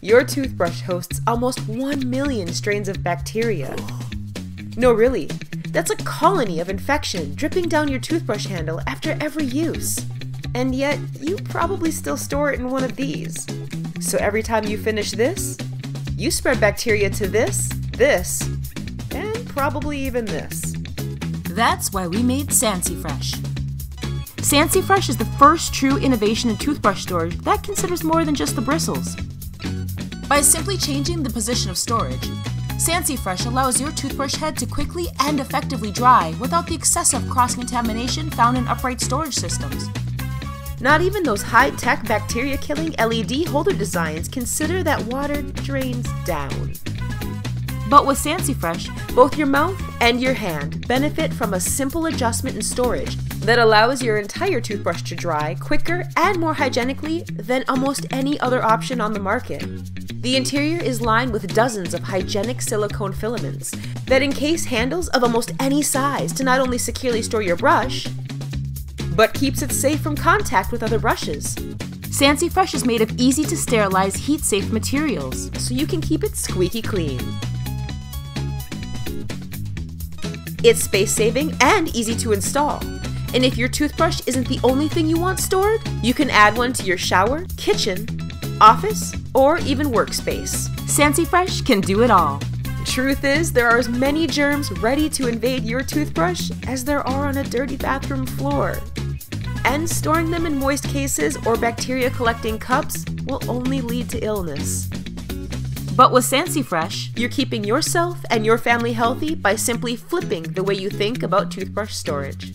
Your toothbrush hosts almost 1 million strains of bacteria. No, really, that's a colony of infection dripping down your toothbrush handle after every use. And yet, you probably still store it in one of these. So every time you finish this, you spread bacteria to this, this, and probably even this. That's why we made SensiFresh. Sancy Fresh is the first true innovation in toothbrush storage that considers more than just the bristles. By simply changing the position of storage, SensiFresh allows your toothbrush head to quickly and effectively dry without the excessive cross-contamination found in upright storage systems. Not even those high-tech bacteria-killing LED holder designs consider that water drains down. But with SensiFresh, both your mouth and your hand benefit from a simple adjustment in storage that allows your entire toothbrush to dry quicker and more hygienically than almost any other option on the market. The interior is lined with dozens of hygienic silicone filaments that encase handles of almost any size to not only securely store your brush, but keeps it safe from contact with other brushes. SensiFresh is made of easy to sterilize, heat safe materials, so you can keep it squeaky clean. It's space saving and easy to install. And if your toothbrush isn't the only thing you want stored, you can add one to your shower, kitchen, office, or even workspace. SensiFresh can do it all. Truth is, there are as many germs ready to invade your toothbrush as there are on a dirty bathroom floor. And storing them in moist cases or bacteria collecting cups will only lead to illness. But with SensiFresh, you're keeping yourself and your family healthy by simply flipping the way you think about toothbrush storage.